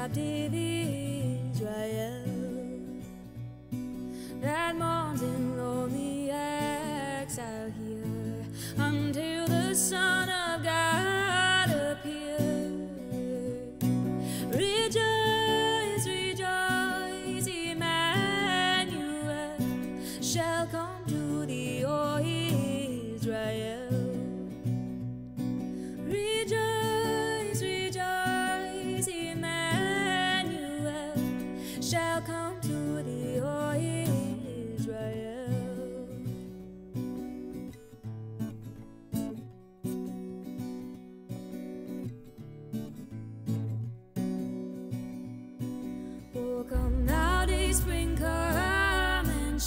captive Israel that mourns in lonely exile here until the Son of God appear. Rejoice, rejoice, Emmanuel shall come to the O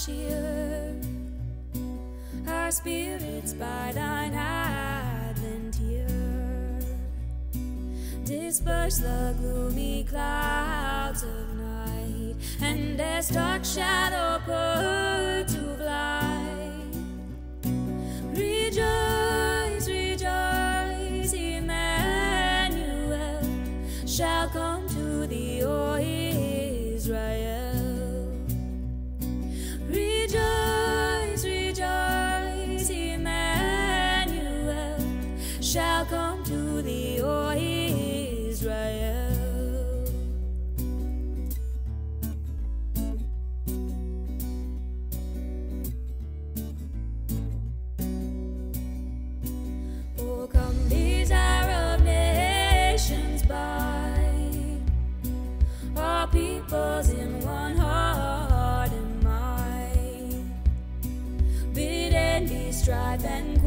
cheer our spirits by thine advent here. Disperse the gloomy clouds of night, and as dark shadow put shall come to thee, O Israel. Oh, come, all peoples in one heart and mind. Bid strife, and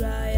Israel.